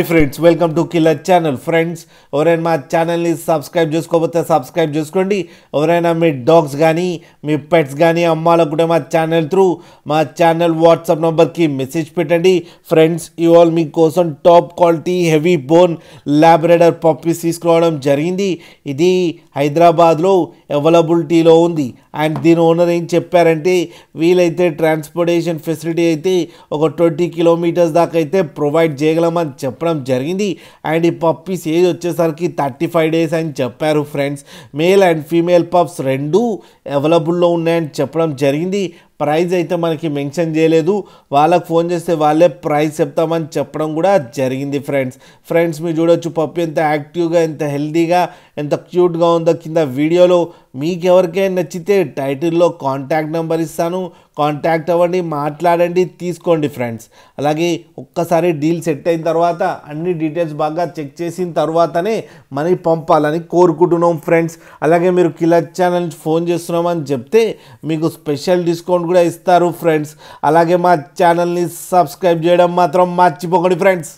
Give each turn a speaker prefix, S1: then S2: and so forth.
S1: Friends welcome to killer channel friends ఎవరైనా మా ఛానల్ని సబ్స్క్రైబ్ చేసుకోకపోతే సబ్స్క్రైబ్ చేసుకోండి. ఎవరైనా మీ డాగ్స్ కానీ మీ పెట్స్ కానీ అమ్మాలనుకుంటే మా ఛానల్ త్రూ మా ఛానల్ వాట్సాప్ నెంబర్కి మెసేజ్ పెట్టండి. ఫ్రెండ్స్ ఇవాళ మీకోసం top quality heavy bone Labrador puppies తీసుకురావడం జరిగింది. ఇది హైదరాబాద్లో అవైలబిలిటీలో ఉంది. అండ్ దీని ఓనర్ ఏం చెప్పారంటే వీలైతే ట్రాన్స్పోర్టేషన్ ఫెసిలిటీ అయితే ఒక ట్వంటీ కిలోమీటర్స్ దాకా అయితే ప్రొవైడ్ చేయగలమని చెప్పడం జరిగింది. అండ్ ఈ పప్పీస్ ఏజ్ వచ్చేసరికి థర్టీ ఫైవ్ డేస్ అని చెప్పారు friends male and female pups రెండు అవైలబుల్లో ఉన్నాయని చెప్పడం జరిగింది. ప్రైజ్ అయితే మనకి మెన్షన్ చేయలేదు. వాళ్ళకి ఫోన్ చేస్తే వాళ్ళే ప్రైజ్ చెప్తామని చెప్పడం కూడా జరిగింది ఫ్రెండ్స్. ఫ్రెండ్స్ మీరు చూడొచ్చు పప్పు ఎంత యాక్టివ్గా ఎంత హెల్తీగా ఎంత క్యూట్గా ఉందో కింద వీడియోలో. మీకు ఎవరికైనా నచ్చితే టైటిల్లో కాంటాక్ట్ నెంబర్ ఇస్తాను. కాంటాక్ట్ అవ్వండి మాట్లాడండి తీసుకోండి ఫ్రెండ్స్. అలాగే ఒక్కసారి డీల్ సెట్ అయిన తర్వాత అన్ని డీటెయిల్స్ బాగా చెక్ చేసిన తర్వాతనే మనీ పంపాలని కోరుకుంటున్నాం ఫ్రెండ్స్. అలాగే మీరు కిలర్ ఛానల్ ఫోన్ చేస్తున్నామని చెప్తే మీకు స్పెషల్ డిస్కౌంట్ డిస్కౌంట్ కూడా ఇస్తారు ఫ్రెండ్స్ అలాగే మా ఛానల్ని సబ్స్క్రైబ్ చేయడం మాత్రం మర్చిపోకండి ఫ్రెండ్స్